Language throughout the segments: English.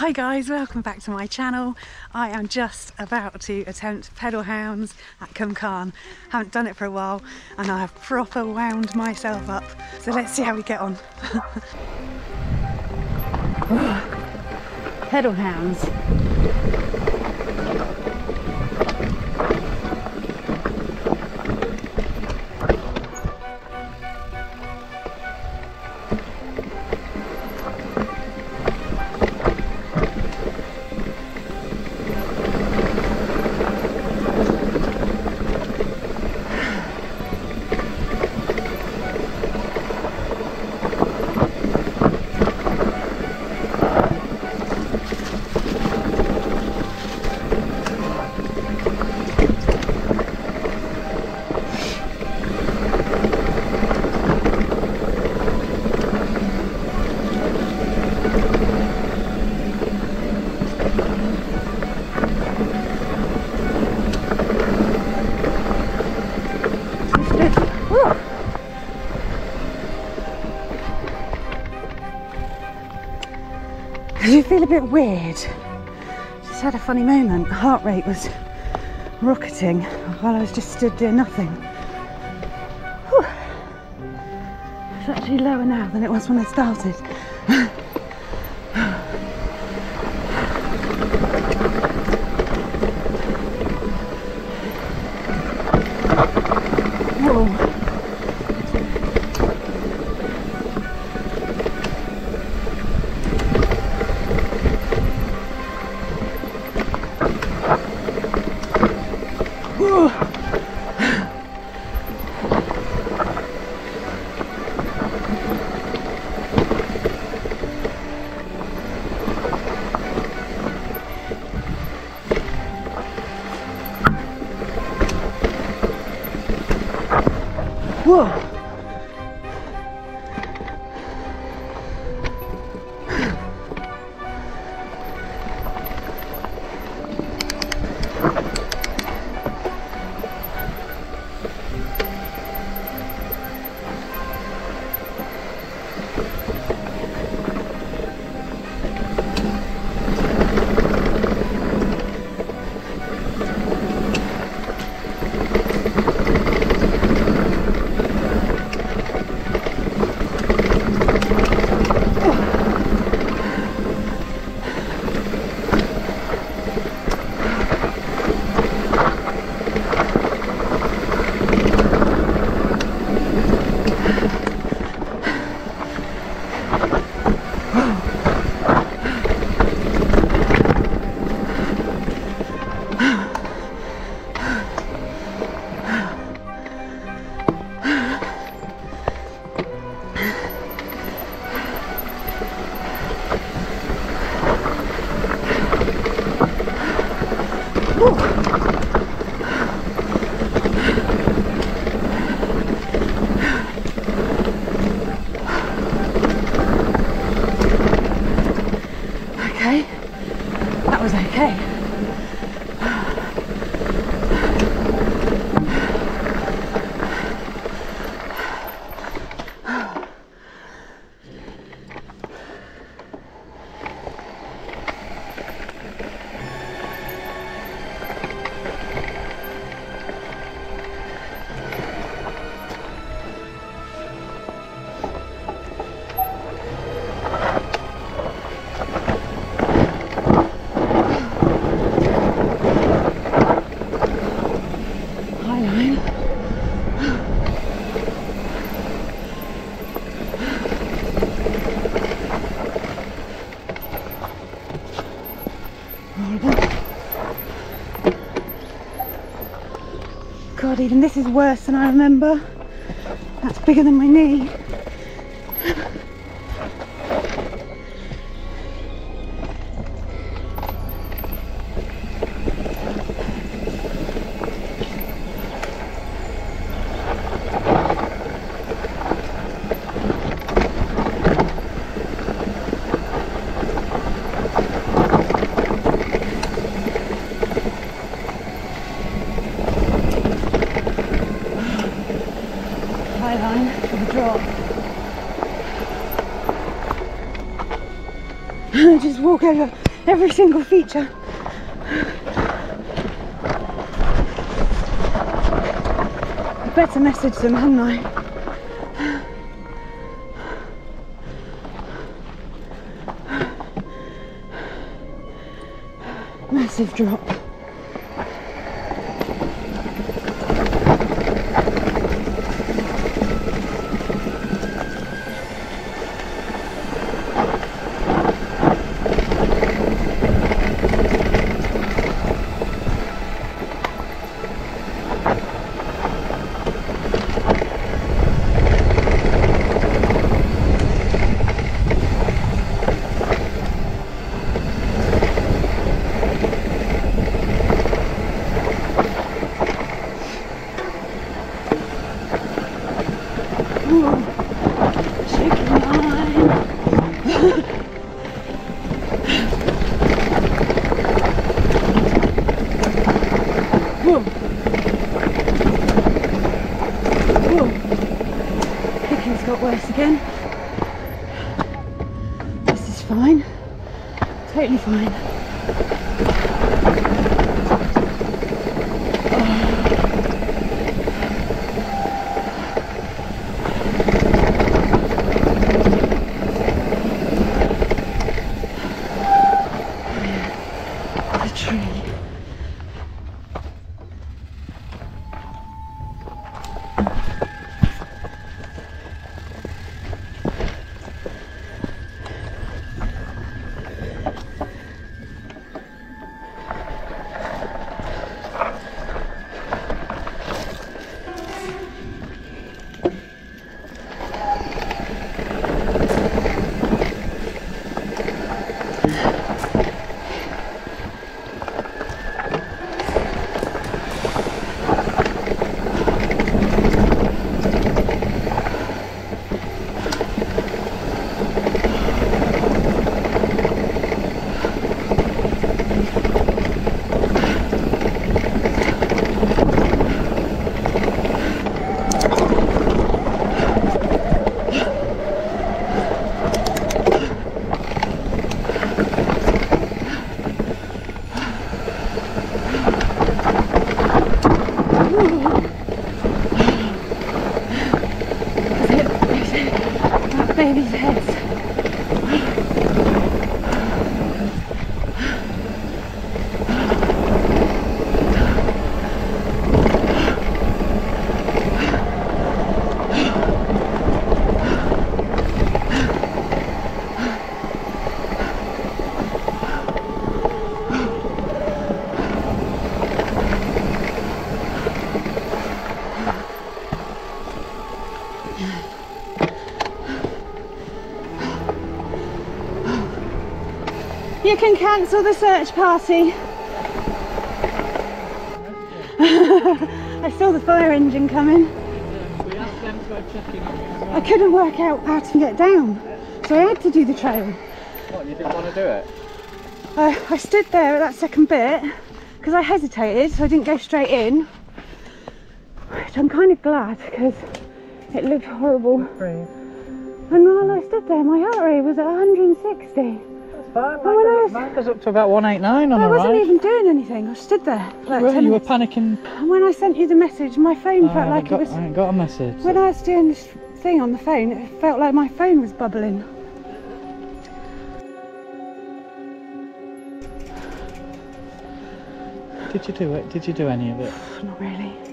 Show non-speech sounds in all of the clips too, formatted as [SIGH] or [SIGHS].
Hi guys, welcome back to my channel. I am just about to attempt pedal hounds at Cwmcarn. Haven't done it for a while and I have proper wound myself up. So let's see how we get on. [LAUGHS] pedal hounds. Feel a bit weird? Just had a funny moment. Heart rate was rocketing while I was just stood doing nothing. Whew. It's actually lower now than it was when I started. Whoa. Even this is worse than I remember. That's bigger than my knee. Just walk over every single feature. I better message them, hadn't I? Massive drop. Chicken line. Whoa. Whoa. Picking's got worse again. This is fine. Totally fine. You can cancel the search party. [LAUGHS] I saw the fire engine coming. We asked them to go checking on you as well. I couldn't work out how to get down, so I had to do the trail. What, you didn't want to do it? I, I stood there at that second bit because I hesitated, so I didn't go straight in. Which I'm kind of glad because it looked horrible. Brave. And while I stood there, my heart rate was at 160. Fine. Oh, I was- Mine goes up to about 189 on I a wasn't ride. even doing anything. I stood there. like 10 you were panicking. And when I sent you the message, my phone I felt like haven't it was. I ain't got a message. When I was doing this thing on the phone, it felt like my phone was bubbling. Did you do it? Did you do any of it? [SIGHS] Not really.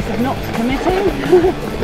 Case of not committing. [LAUGHS]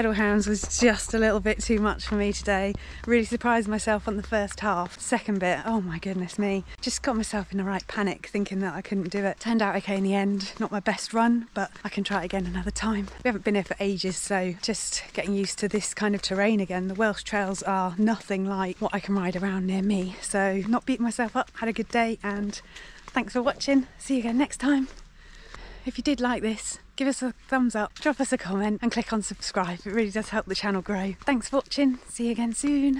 Pedal Hounds was just a little bit too much for me today. Really surprised myself on the first half. Second bit, oh my goodness me. Just got myself in the right panic thinking that I couldn't do it. Turned out okay in the end. Not my best run, but I can try it again another time. We haven't been here for ages, so just getting used to this kind of terrain again. The Welsh trails are nothing like what I can ride around near me. So not beating myself up, had a good day and thanks for watching. See you again next time. If you did like this, give us a thumbs up, drop us a comment, and click on subscribe. It really does help the channel grow. Thanks for watching. See you again soon.